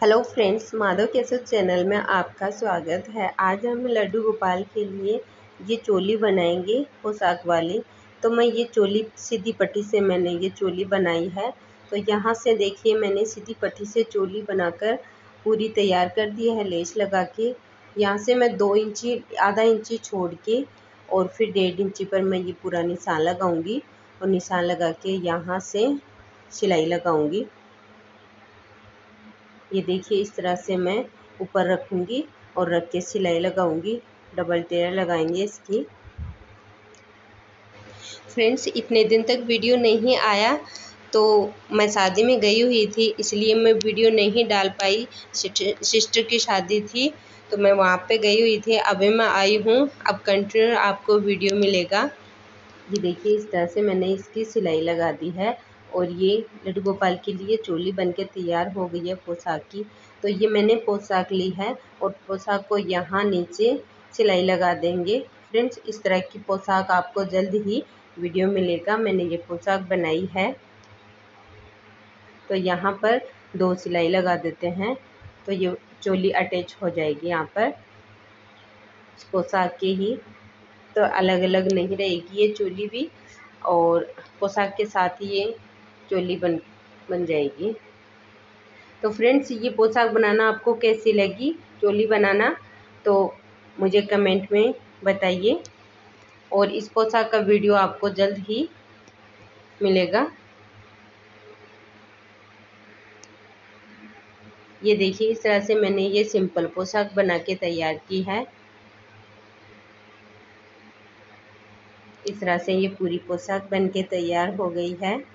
Hello friends Madhav कैसे channel में आपका स्वागत है। आज हम लड्डू गोपाल के लिए ये चोली बनाएँगे, पोशाक वाली। तो मैं ये चोली सीधी पट्टी से मैंने ये चोली बनाई है। तो यहाँ से देखिए, मैंने सीधी पट्टी से चोली बनाकर पूरी तैयार कर दी है, लेस लगा के। यहाँ से मैं दो इंची, आधा इंची छोड़ के और फिर डेढ़ इंची पर मैं ये पूरा निशान लगाऊँगी। और निशान लगा के यहाँ से सिलाई लगाऊँगी। ये देखिए, इस तरह से मैं ऊपर रखूँगी और रख के सिलाई लगाऊँगी। डबल टेयर लगाएँगे इसकी। फ्रेंड्स, इतने दिन तक वीडियो नहीं आया तो मैं शादी में गई हुई थी, इसलिए मैं वीडियो नहीं डाल पाई। सिस्टर की शादी थी तो मैं वहाँ पे गई हुई थी। अभी मैं आई हूँ, अब कंटिन्यू आपको वीडियो मिलेगा। ये देखिए, इस तरह से मैंने इसकी सिलाई लगा दी है। और ये लड्डू गोपाल के लिए चोली बन के तैयार हो गई है पोशाक की। तो ये मैंने पोशाक ली है और पोशाक को यहाँ नीचे सिलाई लगा देंगे। फ्रेंड्स, इस तरह की पोशाक आपको जल्द ही वीडियो मिलेगा। मैंने ये पोशाक बनाई है। तो यहाँ पर दो सिलाई लगा देते हैं। तो ये चोली अटैच हो जाएगी यहाँ पर। पोशाक के ही। तो अलग अलग नहीं रहेगी ये चोली भी। और पोशाक के साथ ही ये चोली बन बन जाएगी। तो फ्रेंड्स ये पोशाक बनाना आपको कैसी लगी? चोली बनाना तो मुझे कमेंट में बताइए। और इस पोशाक का वीडियो आपको जल्द ही मिलेगा। ये देखिए, इस तरह से मैंने ये सिंपल पोशाक बना के तैयार की है। इस तरह से ये पूरी पोशाक बन के तैयार हो गई है।